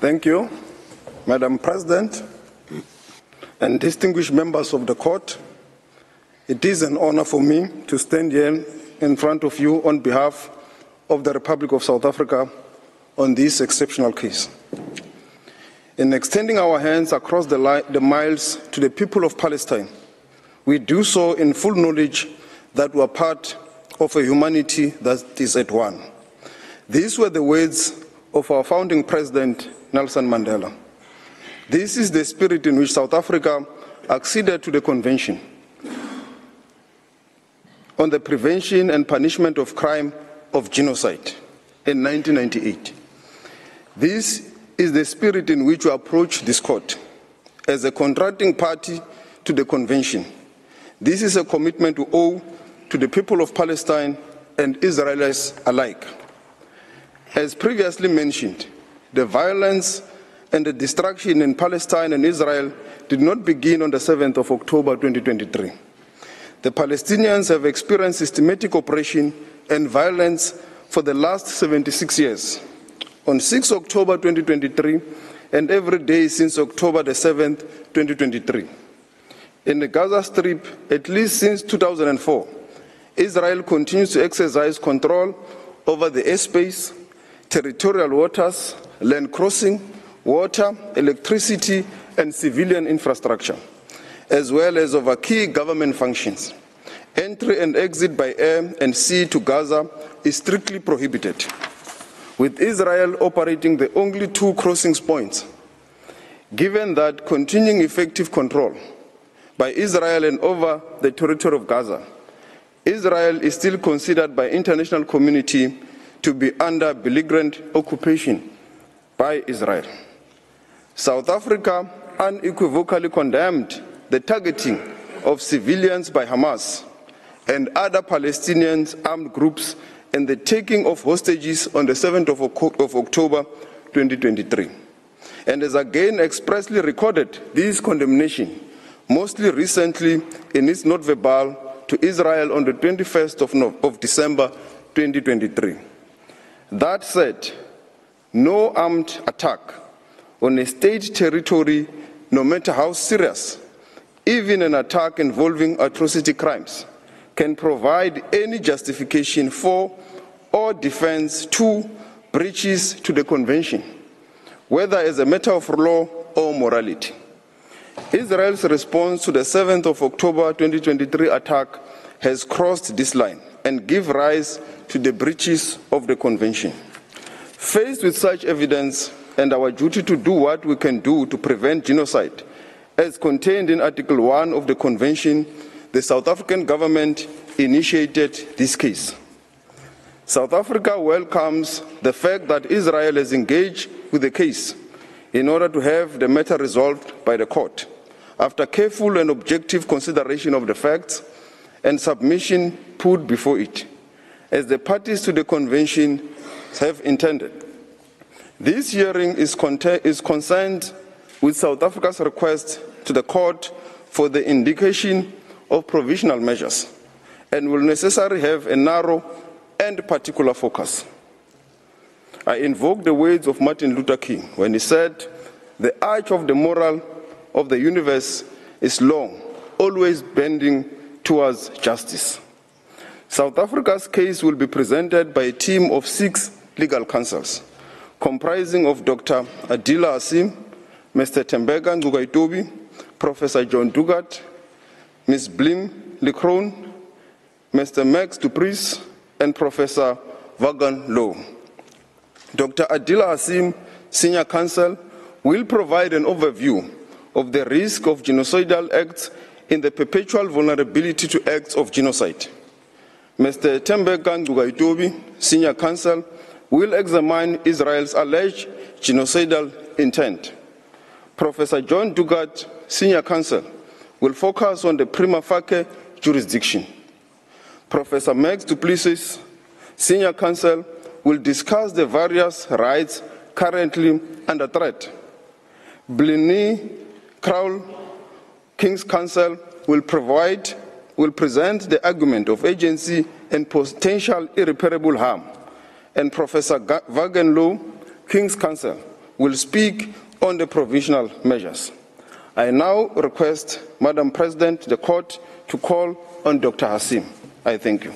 Thank you, Madam President, and distinguished members of the court. It is an honor for me to stand here in front of you on behalf of the Republic of South Africa on this exceptional case. In extending our hands across the, the miles to the people of Palestine, we do so in full knowledge that we are part of a humanity that is at one. These were the words of our founding president, Nelson Mandela. This is the spirit in which South Africa acceded to the convention on the prevention and punishment of crime of genocide in 1998. This is the spirit in which we approach this court as a contracting party to the convention. This is a commitment we owe to the people of Palestine and Israelis alike. As previously mentioned, the violence and the destruction in Palestine and Israel did not begin on the 7th of October 2023. The Palestinians have experienced systematic oppression and violence for the last 76 years. On 6 October 2023, and every day since October the 7th, 2023. In the Gaza Strip, at least since 2004, Israel continues to exercise control over the airspace, territorial waters, land crossing, water, electricity, and civilian infrastructure, as well as over key government functions. Entry and exit by air and sea to Gaza is strictly prohibited, with Israel operating the only two crossing points. Given that continuing effective control by Israel and over the territory of Gaza, Israel is still considered by international community to be under belligerent occupation by Israel. South Africa unequivocally condemned the targeting of civilians by Hamas and other Palestinian armed groups and the taking of hostages on the 7th of, October 2023. And has again expressly recorded this condemnation, mostly recently in its note verbale to Israel on the 21st of, no- of December 2023. That said, no armed attack on a state territory, no matter how serious, even an attack involving atrocity crimes, can provide any justification for or defense to breaches to the convention, whether as a matter of law or morality. Israel's response to the 7th of October 2023 attack has crossed this line and give rise to the breaches of the convention. Faced with such evidence and our duty to do what we can do to prevent genocide, as contained in Article 1 of the convention, the South African government initiated this case. South Africa welcomes the fact that Israel has engaged with the case in order to have the matter resolved by the court. After careful and objective consideration of the facts and submission put before it, as the parties to the convention have intended. This hearing is, is concerned with South Africa's request to the court for the indication of provisional measures and will necessarily have a narrow and particular focus. I invoke the words of Martin Luther King when he said, The arch of the moral of the universe is long, always bending towards justice. South Africa's case will be presented by a team of six legal counsels, comprising of Dr. Adila Hassim, Mr. Tembeka Ngcukaitobi, Professor John Dugard, Ms. Blim Lecron, Mr. Max du Plessis, and Professor Vaughan Lowe. Dr. Adila Hassim, Senior Counsel, will provide an overview of the risk of genocidal acts in the perpetual vulnerability to acts of genocide. Mr. Tembeka Ngcukaitobi, Senior Counsel, will examine Israel's alleged genocidal intent. Professor John Dugard, Senior Counsel, will focus on the prima facie jurisdiction. Professor Max du Plessis, Senior Counsel, will discuss the various rights currently under threat. Blini Crowell, King's Counsel, will provide will present the argument of agency and potential irreparable harm. And Professor Vaughan Lowe, King's Counsel, will speak on the provisional measures. I now request, Madam President, the court to call on Dr. Hassim. I thank you.